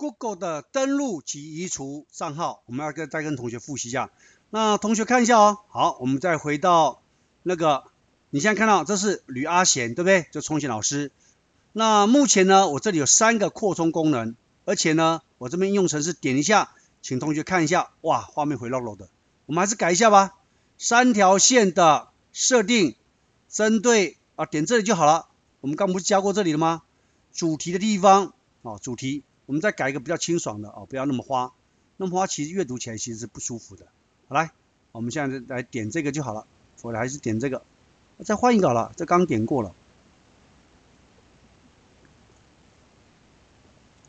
Google 的登录及移除账号，我们要跟再跟同学复习一下。那同学看一下哦。好，我们再回到那个，你现在看到这是吕阿贤，对不对？就重庆老师。那目前呢，我这里有三个扩充功能，而且呢，我这边应用程式点一下，请同学看一下，哇，画面回落落的。我们还是改一下吧。三条线的设定，针对啊，点这里就好了。我们刚不是加过这里了吗？主题的地方啊，主题，我们再改一个比较清爽的哦，不要那么花，那么花其实阅读起来其实是不舒服的。好来，我们现在来点这个就好了。我还是点这个，再换一个好了，这刚点过了。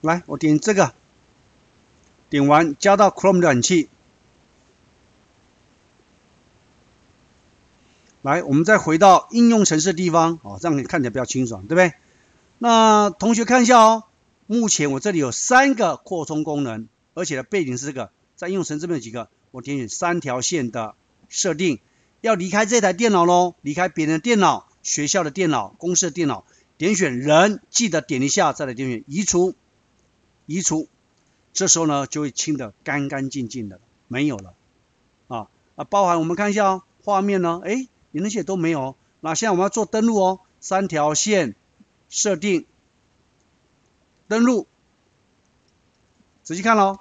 来，我点这个，点完加到 Chrome 浏览器。来，我们再回到应用程式地方，哦，这样看起来比较清爽，对不对？那同学看一下哦，目前我这里有三个扩充功能，而且的背景是这个，在应用程式这边有几个，我点选三条线的设定，要离开这台电脑喽，离开别人的电脑、学校的电脑、公司的电脑，点选人，记得点一下，再来点选移除。移除，这时候呢就会清的干干净净的，没有了啊啊！包含我们看一下哦，画面呢，哎，你那些都没有。那现在我们要做登录哦，三条线设定登录，仔细看喽。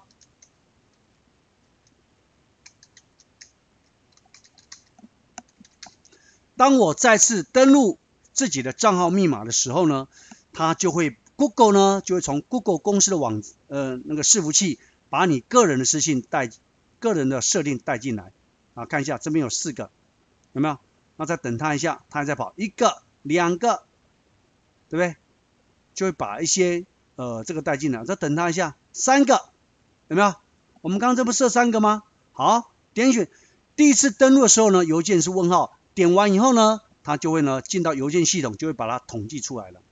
当我再次登录自己的账号密码的时候呢，它就会。Google 呢，就会从 Google 公司的网呃那个伺服器，把你个人的私信带个人的设定带进来啊，看一下这边有四个，有没有？那再等它一下，它还在跑，一个、两个，对不对？就会把一些呃这个带进来，再等它一下，三个，有没有？我们刚刚这不设三个吗？好，点选第一次登录的时候呢，邮件是问号，点完以后呢，它就会呢进到邮件系统，就会把它统计出来了。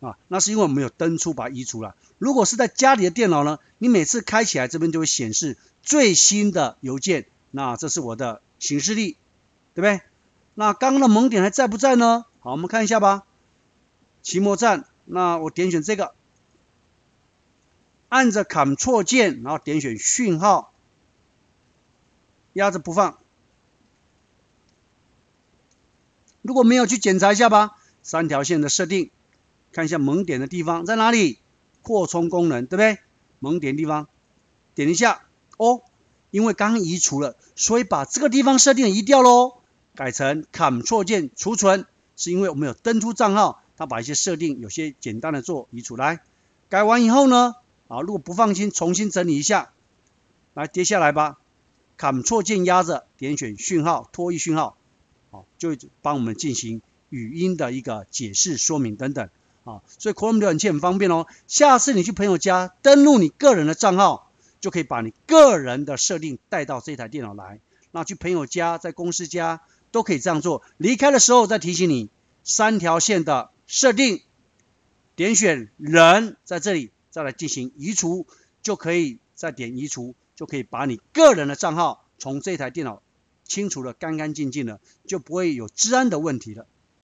啊，那是因为我们有登出把它移除了。如果是在家里的电脑呢，你每次开起来这边就会显示最新的邮件，那这是我的行事历，对不对？那刚刚的萌点还在不在呢？好，我们看一下吧。期末站，那我点选这个，按着 Ctrl 键，然后点选讯号，压着不放。如果没有去检查一下吧，三条线的设定。看一下萌点的地方在哪里？扩充功能，对不对？萌点地方点一下哦，因为刚移除了，所以把这个地方设定移掉喽，改成 Ctrl 键储存，是因为我们有登出账号，它把一些设定有些简单的做移除来。改完以后呢，啊，如果不放心，重新整理一下，来接下来吧，Ctrl 键压着，点选讯号拖移讯号，好，就帮我们进行语音的一个解释说明等等。啊，所以 Chrome 浏览器很方便哦。下次你去朋友家登录你个人的账号，就可以把你个人的设定带到这台电脑来。那去朋友家、在公司家都可以这样做。离开的时候再提醒你三条线的设定，点选人在这里再来进行移除，就可以再点移除，就可以把你个人的账号从这台电脑清除的干干净净的，就不会有治安的问题了。